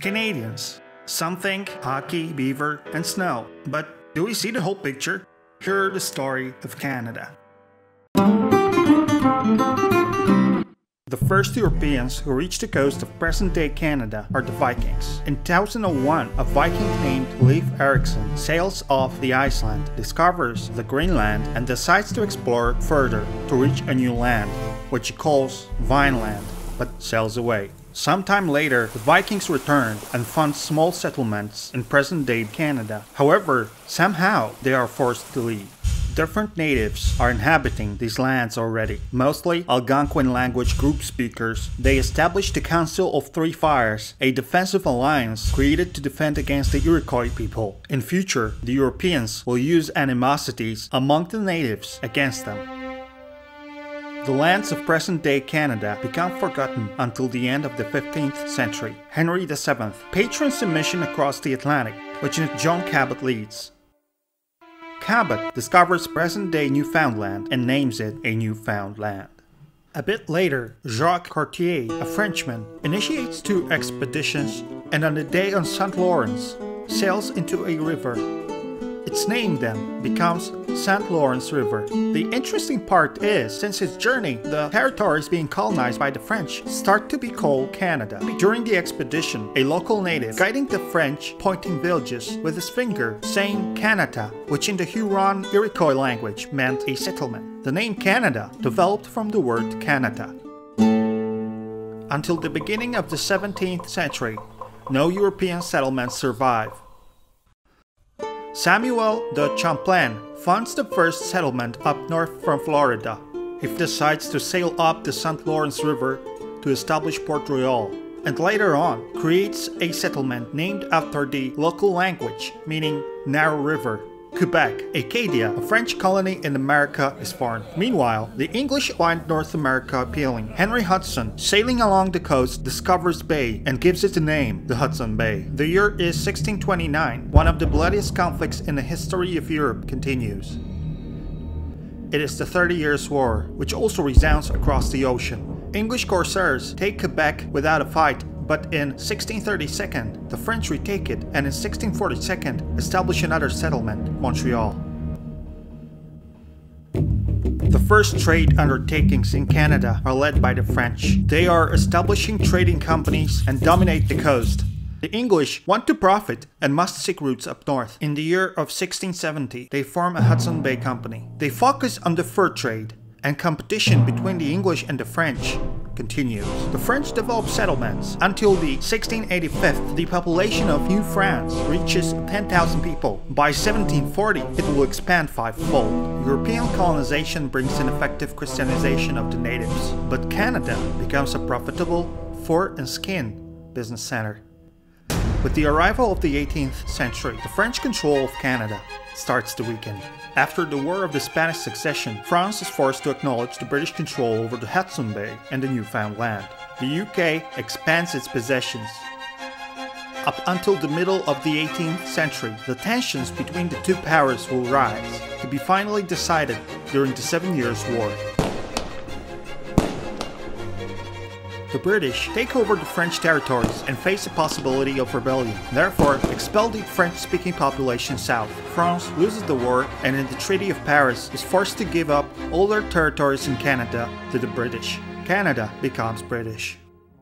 Canadians. Some think hockey, beaver, and snow. But do we see the whole picture? Hear the story of Canada. The first Europeans who reached the coast of present-day Canada are the Vikings. In 1001, a Viking named Leif Erikson sails off the Iceland, discovers the Greenland, and decides to explore further to reach a new land, which he calls Vineland, but sails away. Sometime later, the Vikings returned and found small settlements in present-day Canada. However, somehow they are forced to leave different natives are inhabiting these lands already, mostly Algonquin language group speakers. They established the Council of Three Fires, a defensive alliance created to defend against the Iroquois people. In future, the Europeans will use animosities among the natives against them. The lands of present-day Canada become forgotten until the end of the 15th century. Henry VII patrons a mission across the Atlantic, which John Cabot leads. Cabot discovers present-day Newfoundland and names it a Newfoundland. A bit later, Jacques Cartier, a Frenchman, initiates two expeditions and on the day on St. Lawrence, sails into a river its name then becomes St. Lawrence River. The interesting part is, since his journey, the territories being colonized by the French start to be called Canada. During the expedition, a local native guiding the French pointing villages with his finger saying Canada, which in the Huron Iroquois language meant a settlement. The name Canada developed from the word kanata. Until the beginning of the 17th century, no European settlements survive. Samuel de Champlain funds the first settlement up north from Florida. He decides to sail up the St. Lawrence River to establish Port Royal, and later on creates a settlement named after the local language, meaning narrow river. Quebec, Acadia, a French colony in America, is born. Meanwhile, the English find North America appealing. Henry Hudson, sailing along the coast, discovers Bay and gives it the name, the Hudson Bay. The year is 1629. One of the bloodiest conflicts in the history of Europe continues. It is the Thirty Years' War, which also resounds across the ocean. English corsairs take Quebec without a fight but in 1632, the French retake it and in 1642 establish another settlement, Montreal. The first trade undertakings in Canada are led by the French. They are establishing trading companies and dominate the coast. The English want to profit and must seek routes up north. In the year of 1670, they form a Hudson Bay Company. They focus on the fur trade, and competition between the English and the French continues. The French develop settlements. Until the 1685, the population of New France reaches 10,000 people. By 1740, it will expand fivefold. European colonization brings an effective Christianization of the natives, but Canada becomes a profitable fur and skin business center. With the arrival of the 18th century, the French control of Canada starts to weaken. After the War of the Spanish Succession, France is forced to acknowledge the British control over the Hudson Bay and the Newfoundland. The UK expands its possessions. Up until the middle of the 18th century, the tensions between the two powers will rise, to be finally decided during the Seven Years' War. The British take over the French territories and face the possibility of rebellion, therefore expel the French-speaking population south. France loses the war and in the Treaty of Paris is forced to give up all their territories in Canada to the British. Canada becomes British.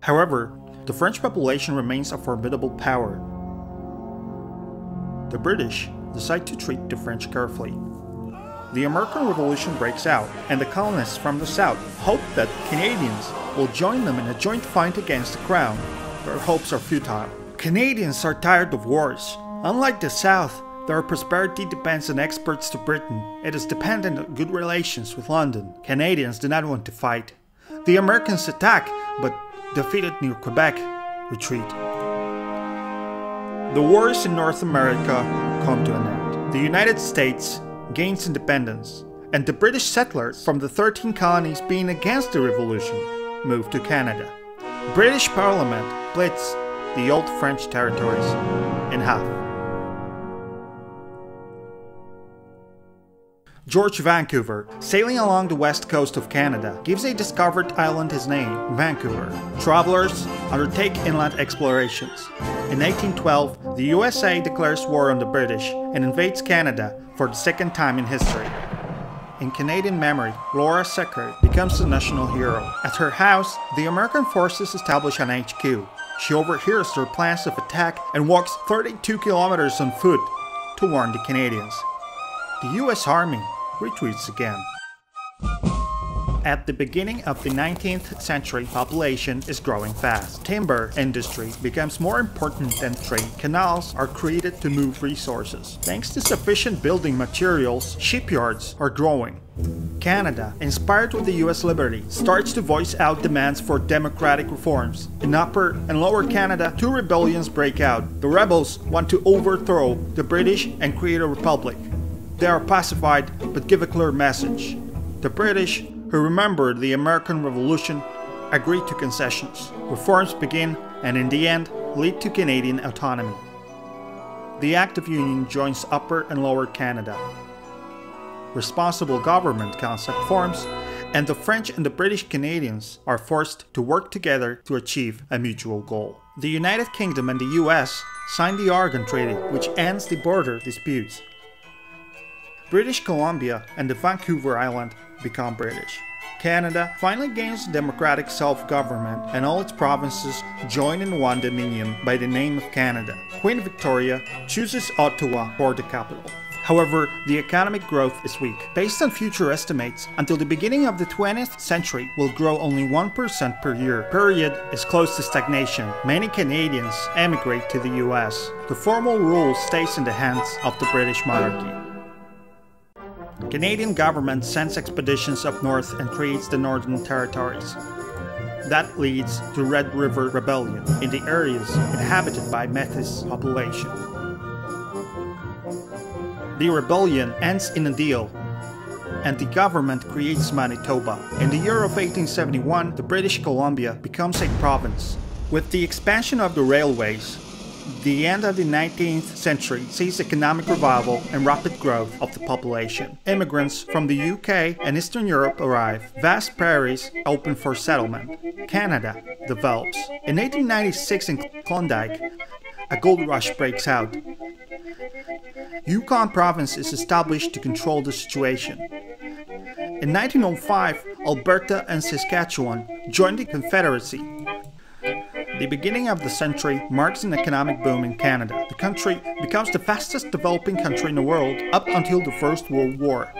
However, the French population remains a formidable power. The British decide to treat the French carefully. The American Revolution breaks out, and the colonists from the south hope that Canadians will join them in a joint fight against the Crown. Their hopes are futile. Canadians are tired of wars. Unlike the South, their prosperity depends on exports to Britain. It is dependent on good relations with London. Canadians do not want to fight. The Americans attack, but defeated near Quebec, retreat. The wars in North America come to an end. The United States gains independence, and the British settlers from the 13 colonies being against the revolution moved to Canada. British Parliament splits the old French territories in half. George Vancouver, sailing along the west coast of Canada, gives a discovered island his name, Vancouver. Travelers undertake inland explorations. In 1812, the USA declares war on the British and invades Canada for the second time in history. In Canadian memory, Laura Secord becomes the national hero. At her house, the American forces establish an HQ. She overhears their plans of attack and walks 32 kilometers on foot to warn the Canadians. The US Army retreats again. At the beginning of the 19th century, population is growing fast. Timber industry becomes more important than trade. Canals are created to move resources. Thanks to sufficient building materials, shipyards are growing. Canada, inspired with the US liberty, starts to voice out demands for democratic reforms. In Upper and Lower Canada, two rebellions break out. The rebels want to overthrow the British and create a republic. They are pacified but give a clear message. The British who remembered the American Revolution, agreed to concessions. Reforms begin and in the end lead to Canadian autonomy. The Act of Union joins Upper and Lower Canada. Responsible government concept forms, and the French and the British Canadians are forced to work together to achieve a mutual goal. The United Kingdom and the US signed the Oregon Treaty, which ends the border disputes. British Columbia and the Vancouver Island become British. Canada finally gains democratic self-government and all its provinces join in one dominion by the name of Canada. Queen Victoria chooses Ottawa for the capital. However, the economic growth is weak. Based on future estimates, until the beginning of the 20th century will grow only 1% per year. Period is close to stagnation. Many Canadians emigrate to the US. The formal rule stays in the hands of the British monarchy. Canadian government sends expeditions up north and creates the Northern Territories. That leads to Red River Rebellion in the areas inhabited by Metis population. The rebellion ends in a deal and the government creates Manitoba. In the year of 1871, the British Columbia becomes a province. With the expansion of the railways, the end of the 19th century sees economic revival and rapid growth of the population. Immigrants from the UK and Eastern Europe arrive. Vast prairies open for settlement. Canada develops. In 1896 in Klondike, a gold rush breaks out. Yukon province is established to control the situation. In 1905, Alberta and Saskatchewan joined the Confederacy. The beginning of the century marks an economic boom in Canada. The country becomes the fastest developing country in the world up until the First World War.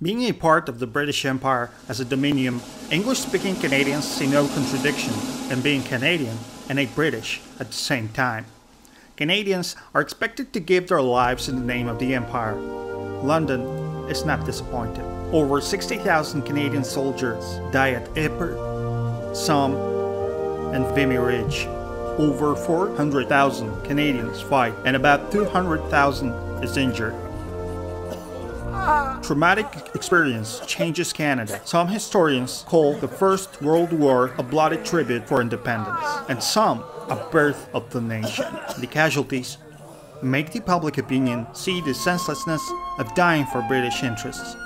Being a part of the British Empire as a dominion, English-speaking Canadians see no contradiction in being Canadian and a British at the same time. Canadians are expected to give their lives in the name of the Empire. London is not disappointed. Over 60,000 Canadian soldiers die at Ypres, Somme, and Vimy Ridge. Over 400,000 Canadians fight and about 200,000 is injured. Traumatic experience changes Canada. Some historians call the First World War a bloody tribute for independence, and some a birth of the nation. The casualties make the public opinion see the senselessness of dying for British interests.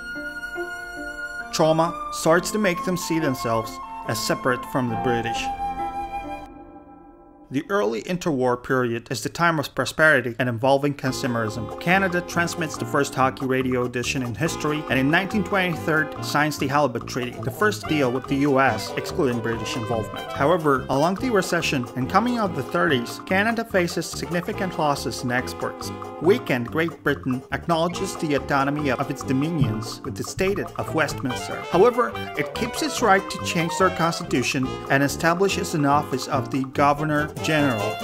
Trauma starts to make them see themselves as separate from the British. The early interwar period is the time of prosperity and involving consumerism. Canada transmits the first hockey radio edition in history and in 1923 signs the Halibut Treaty, the first deal with the US excluding British involvement. However, along the recession and coming out of the 30s, Canada faces significant losses in exports. Weakened Great Britain acknowledges the autonomy of its dominions with the Statute of Westminster. However, it keeps its right to change their constitution and establishes an office of the Governor General.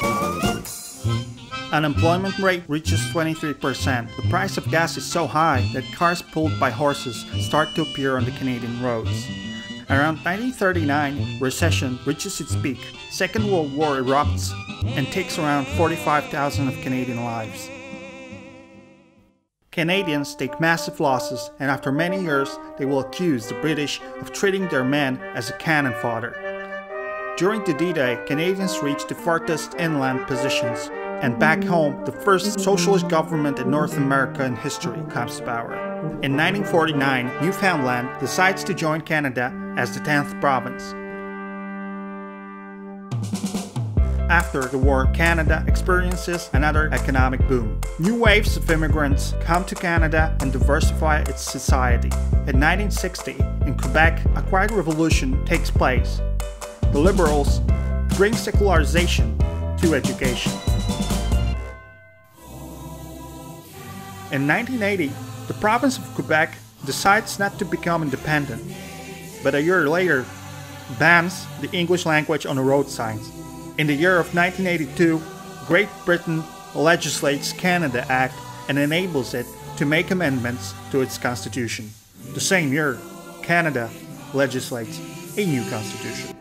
Unemployment rate reaches 23%. The price of gas is so high that cars pulled by horses start to appear on the Canadian roads. Around 1939, recession reaches its peak. Second World War erupts and takes around 45,000 of Canadian lives. Canadians take massive losses and after many years they will accuse the British of treating their men as a cannon fodder. During the D-Day, Canadians reached the farthest inland positions. and back home, the first socialist government in North America in history comes to power. In 1949, Newfoundland decides to join Canada as the 10th province. After the war, Canada experiences another economic boom. New waves of immigrants come to Canada and diversify its society. In 1960, in Quebec, a quiet revolution takes place. The Liberals bring secularization to education. In 1980, the province of Quebec decides not to become independent, but a year later bans the English language on the road signs. In the year of 1982, Great Britain legislates Canada Act and enables it to make amendments to its constitution. The same year, Canada legislates a new constitution.